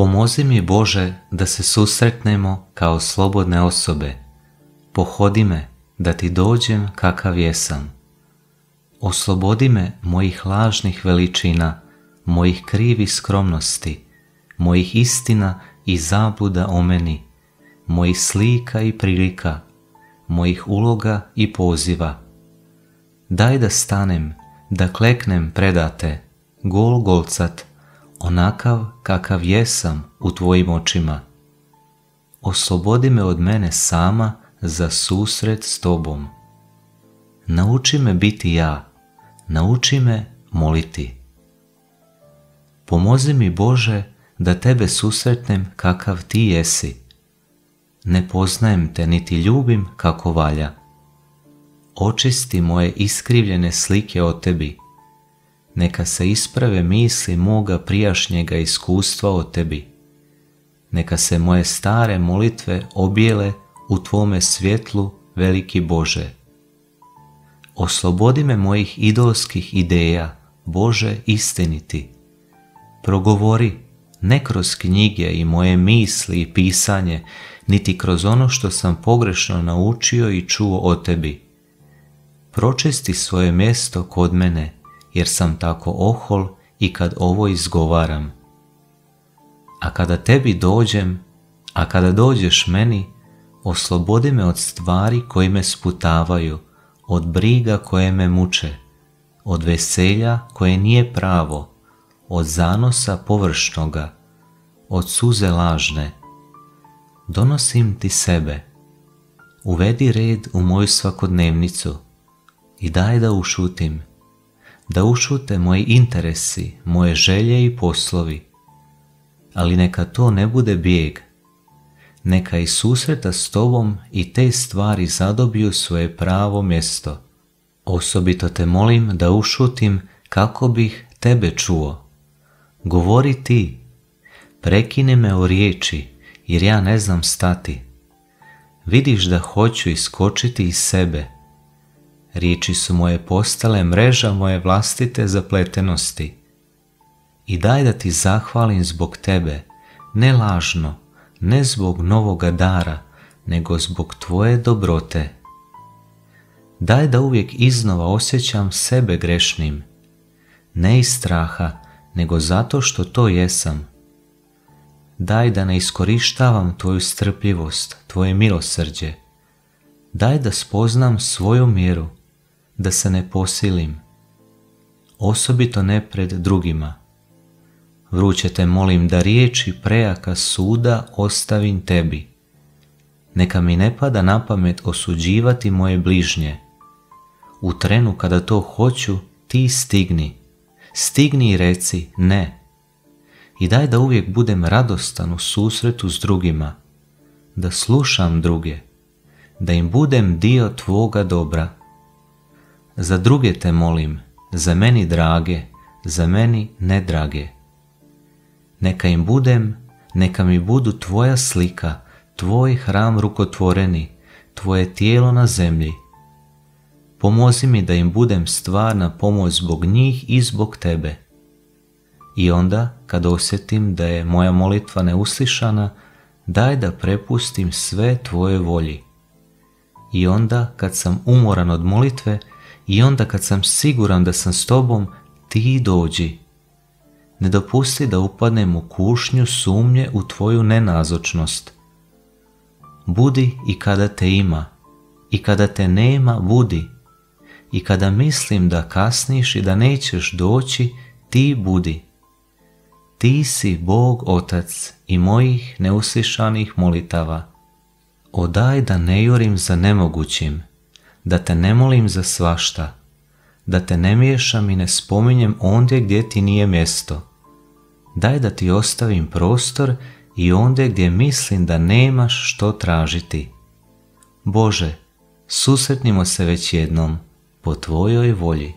Pomozi mi Bože da se susretnemo kao slobodne osobe. Pohodi me da ti dođem kakav jesam. Oslobodi me mojih lažnih veličina, mojih krivi skromnosti, mojih istina i zabluda o meni, mojih slika i prilika, mojih uloga i poziva. Daj da stanem, da kleknem predate, gol golcat, onakav kakav jesam u tvojim očima. Oslobodi me od mene sama za susret s tobom. Nauči me biti ja, nauči me moliti. Pomozi mi Bože da tebe susretnem kakav ti jesi. Ne poznajem te niti ljubim kako valja. Očisti moje iskrivljene slike o tebi. Neka se isprave misli moga prijašnjega iskustva o tebi. Neka se moje stare molitve objele u tvome svjetlu, veliki Bože. Oslobodi me mojih idolskih ideja, Bože istiniti. Progovori, ne kroz knjige i moje misli i pisanje, niti kroz ono što sam pogrešno naučio i čuo o tebi. Pročesti svoje mjesto kod mene, jer sam tako ohol i kad ovo izgovaram. A kada tebi dođem, a kada dođeš meni, oslobodi me od stvari koje me sputavaju, od briga koje me muče, od veselja koje nije pravo, od zanosa površnoga, od suze lažne. Donosim ti sebe. Uvedi red u moju svakodnevnicu i daj da ušutim, da ušute moji interesi, moje želje i poslovi. Ali neka to ne bude bijeg, neka i susreta s tobom i te stvari zadobiju svoje pravo mjesto. Osobito te molim da ušutim kako bih tebe čuo. Govori ti, prekini me u riječi, jer ja ne znam stati. Vidiš da hoću iskočiti iz sebe. Riječi su moje postale mreža moje vlastite zapletenosti. I daj da ti zahvalim zbog tebe, ne lažno, ne zbog novoga dara, nego zbog tvoje dobrote. Daj da uvijek iznova osjećam sebe grešnim, ne iz straha, nego zato što to jesam. Daj da ne iskorištavam tvoju strpljivost, tvoje milosrđe. Daj da spoznam svoju mjeru, da se ne posilim, osobito ne pred drugima, Vruće te molim da riječi prejaka suda ostavim tebi. Neka mi ne pada na pamet osuđivati moje bližnje. U trenu kada to hoću, ti stigni. Stigni i reci ne. I daj da uvijek budem radostan u susretu s drugima, da slušam druge, da im budem dio tvoga dobra. Za druge te molim, za meni drage, za meni nedrage neka im budem, neka mi budu tvoja slika, tvoj hram rukotvoreni, tvoje tijelo na zemlji. Pomozi mi da im budem stvarna pomoć zbog njih i zbog tebe. I onda, kad osjetim da je moja molitva neuslišana, daj da prepustim sve tvoje volji. I onda, kad sam umoran od molitve, i onda kad sam siguran da sam s tobom, ti dođi ne dopusti da upadnem u kušnju sumnje u tvoju nenazočnost. Budi i kada te ima, i kada te nema, budi. I kada mislim da kasniš i da nećeš doći, ti budi. Ti si Bog Otac i mojih neuslišanih molitava. Odaj da ne jurim za nemogućim, da te ne molim za svašta, da te ne miješam i ne spominjem ondje gdje ti nije mjesto daj da ti ostavim prostor i ondje gdje mislim da nemaš što tražiti. Bože, susretnimo se već jednom po Tvojoj volji.